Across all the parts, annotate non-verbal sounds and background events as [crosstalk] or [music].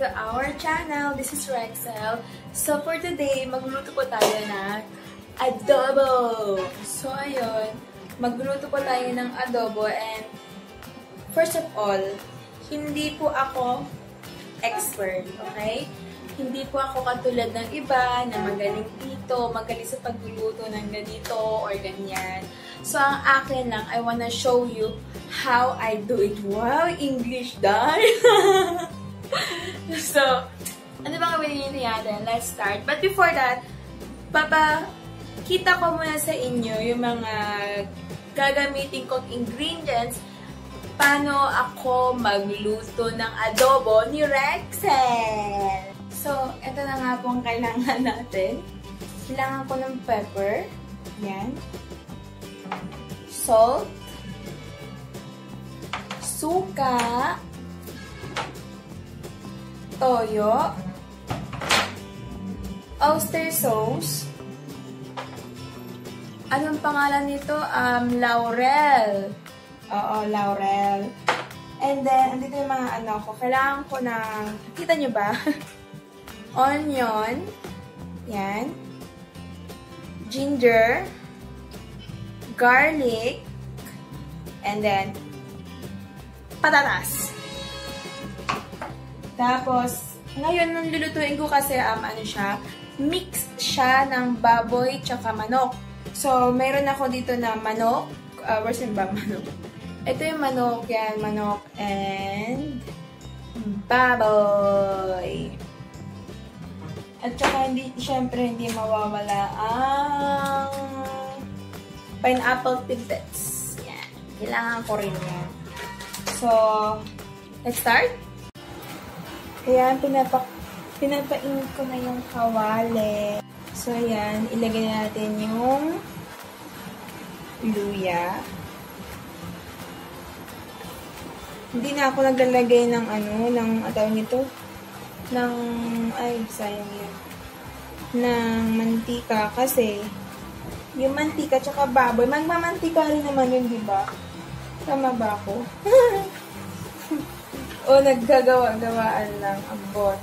to our channel. This is Rexel. So for today, magluluto po tayo ng adobo. So ayun, magluluto po tayo ng adobo and first of all, hindi po ako expert, okay? Hindi po ako katulad ng iba na magaling dito, magaling sa pagluluto ng ganito or ganyan. So ang akin lang, I wanna show you how I do it. Wow, English, dahil! [laughs] [laughs] so, ano ba gawin natin? Let's start. But before that, papa, kita ko muna sa inyo yung mga gagamitin kong ingredients paano ako magluto ng adobo ni Rexel. So, ito na nga pong kailangan [laughs] natin. Kailangan ko ng pepper. Yan. Salt. Suka toyo, oyster sauce, anong pangalan nito? Um, laurel. Oo, laurel. And then, andito yung mga ano ko. Kailangan ko ng, kita nyo ba? [laughs] Onion. Yan. Ginger. Garlic. And then, patatas. Tapos, ngayon, nung lulutuin ko kasi, um, ano siya, mix siya ng baboy tsaka manok. So, mayroon ako dito na manok. Uh, where's yung ba [laughs] manok? Ito yung manok, yan, manok, and baboy. At saka, hindi, syempre, hindi mawawala ang pineapple tidbits. Yan. Kailangan ko rin yan. So, let's start? Ayan, pinapa, pinapainit ko na yung kawali. So, ayan, ilagay natin yung luya. Hindi na ako naglalagay ng ano, ng, atawag nito, ng, ay, sayang yun, ng mantika kasi, yung mantika tsaka baboy, magmamantika rin naman yun, di ba? Tama ba ako? [laughs] o naggagawa-gawaan lang ang bot.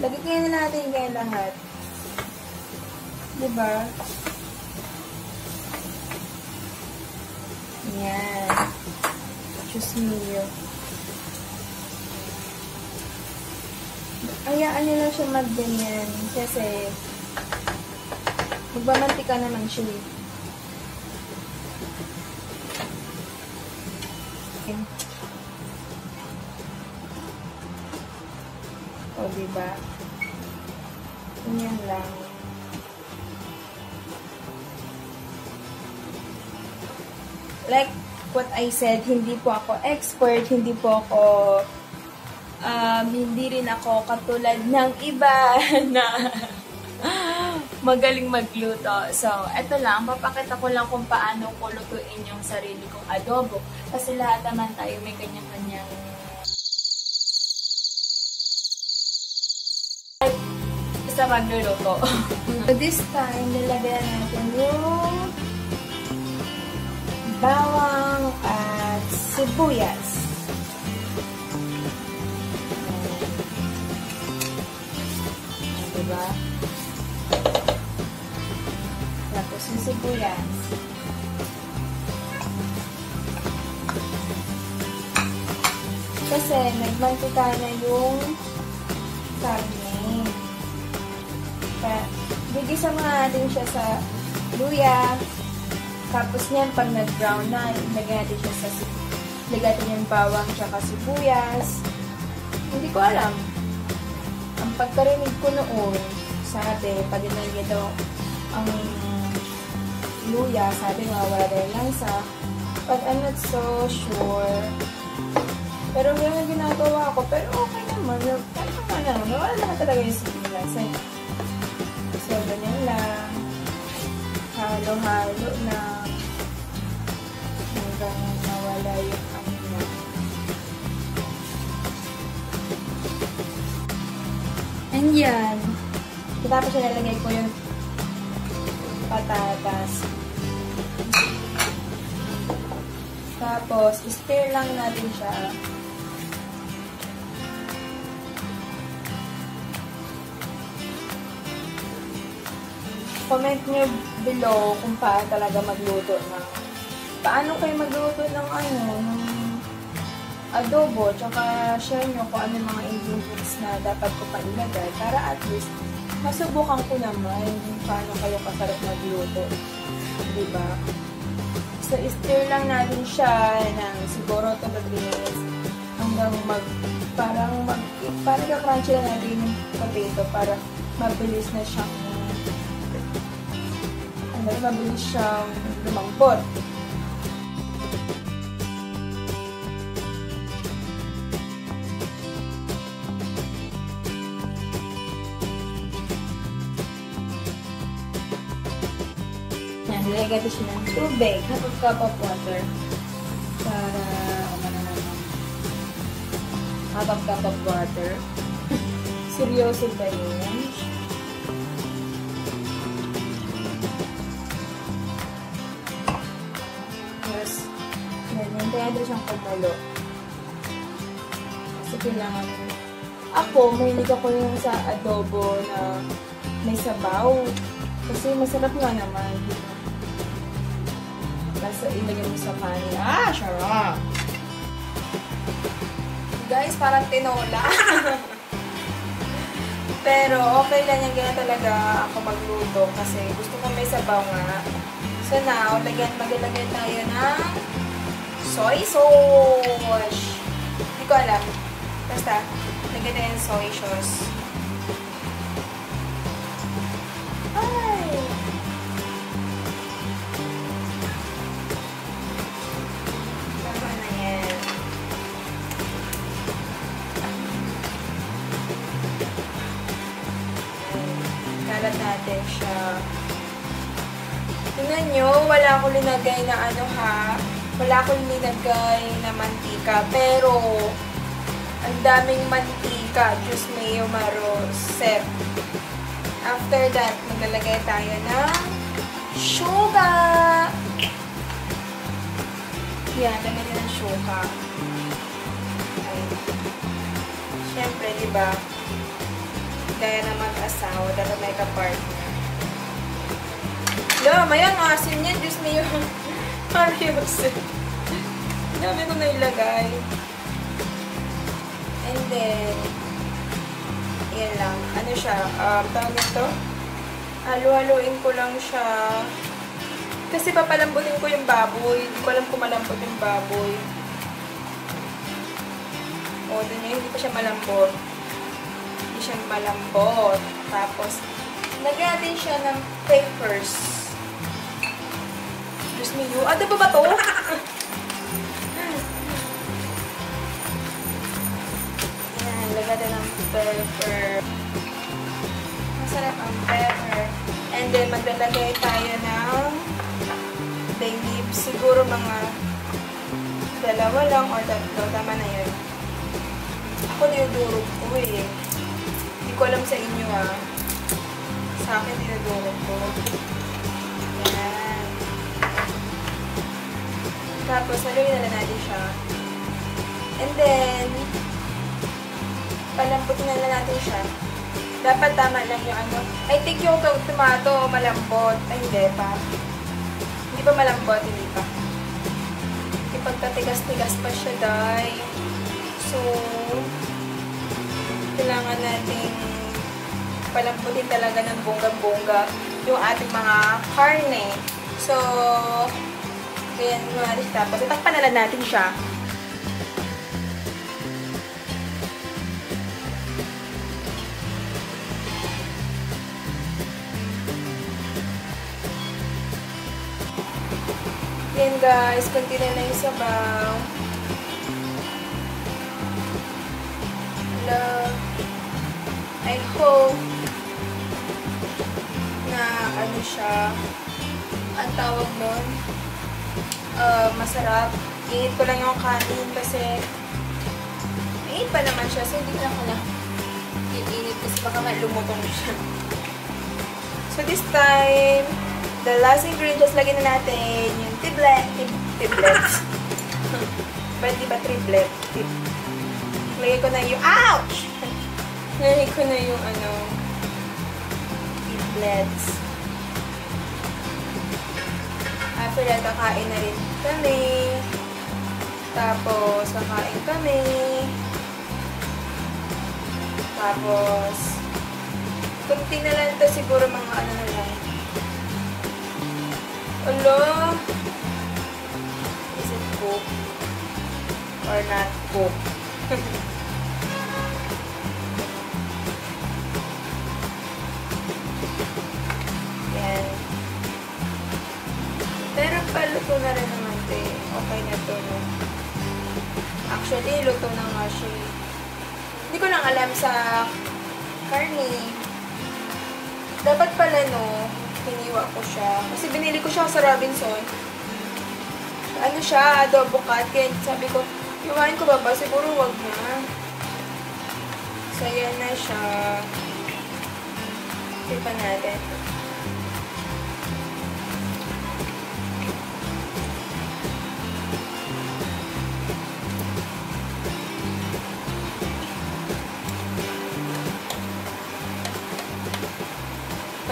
Lagyan na natin kayo lahat. Diba? Yan. Diyos mio. Hayaan nyo lang siya magganyan. Kasi, magbamantika naman siya. Okay. O, diba? Ganyan lang. Like what I said, hindi po ako expert, hindi po ako um, hindi rin ako katulad ng iba [laughs] na magaling magluto. So, eto lang, papakita ko lang kung paano ko lutuin yung sarili kong adobo. Kasi lahat naman tayo may kanya-kanyang basta magluluto. so this time, nilagyan natin yung bawang at sibuyas. Diba? Tapos yung sibuyas. Kasi nagmantika na yung karne. Muna natin siya sa luya. Tapos niyan, pag nag-brown na, ilagay natin siya sa ilagay natin yung bawang tsaka sibuyas. Hindi ko alam. Ang pagkarinig ko noon, sabi, pag nilagay daw ang luya, sabi nga, wala daw lansa. But I'm not so sure. Pero ganyan ginagawa ko. Pero okay naman. Kahit naman, wala naman talaga yung sibuyas. Eh. So, ganyan lang. Halo-halo na hanggang nawala yung ano. And yan. Tapos ilalagay ko yung patatas. Tapos, stir lang natin siya. Comment nyo below kung paano talaga magluto ng paano kayo magluto ng ano, ng adobo, tsaka share nyo kung ano mga ingredients na dapat ko pa ilagay para at least masubukan ko naman kung paano kayo kasarap magluto. Diba? So, stir lang natin siya ng siguro 2 to 3 minutes hanggang mag parang mag parang ka-crunchy lang natin yung potato para mabilis na siyang ano, mabilis siyang lumambot. Nilagay ko siya ng tubig, half a cup of water. Para, ano half a cup of water. [laughs] Seryoso ba yun? Yan, hintayin natin siyang kumulo. Kasi kailangan, ako, mahilig ako yung sa adobo na may sabaw. Kasi masarap nga naman. Basta ilagay mo sa kanin. Ah, sarap! Guys, parang tinola. [laughs] Pero okay lang yan, ganyan talaga ako magluto kasi gusto ko may sabaw nga. So now, lagyan, maglalagay tayo ng soy sauce. Hindi ko alam. Basta, lagyan tayo ng soy sauce. Ay! Na. Kalat natin siya. Tingnan nyo, wala akong linagay na ano ha. Wala akong linagay na mantika. Pero, ang daming mantika. Diyos mayo marosep. After that, maglalagay tayo ng suga. Yan, lagyan na ng suga. Ay. Siyempre, di ba? Kaya na mag-asawa, dapat may ka-partner. Lo, mayan, asin yan. Diyos mo Marios. Dami ko na ilagay. And then, yan lang. Ano siya? Um, tawag ito? Halo-haloin ko lang siya. Kasi papalambutin ko yung baboy. Hindi ko alam kung malambot yung baboy. O, dun yun, hindi pa siya malambot. Hindi siya malambot. Tapos, lagyan natin siya ng peppers. Me, you. Ano ba ba to? Yan, lagyan ng pepper. Masarap ang pepper. And then, maglalagay tayo ng bay leaves. Siguro mga dalawa lang or tatlo. Tama na yun. Ako dinudurog ko eh. Hindi ko alam sa inyo ah. Sa akin dinudurog ko. Tapos, haluin na natin siya. And then, palambutin na natin siya. Dapat tama lang yung ano. I think yung tomato malambot. Ay, hindi pa. Hindi pa malambot, hindi pa. Ipagkatigas-tigas pa siya, dahil. So, kailangan nating palambutin talaga ng bongga-bongga yung ating mga karne. So, natin siya. Tapos, itakpan na lang natin siya. Yan guys, kunti na yung sabaw. Hello. I hope na ano siya, ang tawag uh, masarap. Init ko lang yung kanin kasi init pa naman siya, so hindi ko na iinit kasi baka malumutong siya. So this time, the last ingredients lagyan na natin yung tiblet, tib, tiblets. Pwede ba triplet? Tib, lagay ko na yung, ouch! [laughs] lagay ko na yung ano, tiblets. After that, kakain na rin kami. Tapos, kakain kami. Tapos, kunti na lang to siguro mga ano na lang. Alo, is it cook? Or not cook? [laughs] Okay na to? Actually, luto na nga siya. Hindi ko lang alam sa karne. Dapat pala, no, hiniwa ko siya. Kasi binili ko siya sa Robinson. Ano siya, adobo cut. Kaya sabi ko, iwain ko ba ba? Siguro wag na. So, yan na siya. Tipan natin.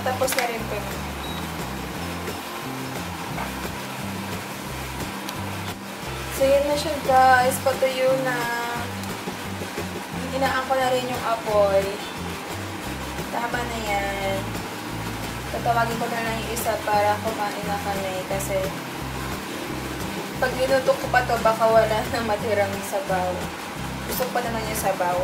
Patapos na rin po. So, yun na siya guys. Patuyo na. Inaan ko na rin yung apoy. Tama na yan. Tatawagin ko na lang yung isa para kumain na kami. Kasi, pag linuto ko pa to, baka wala na matirang sabaw. Gusto ko pa naman yung sabaw.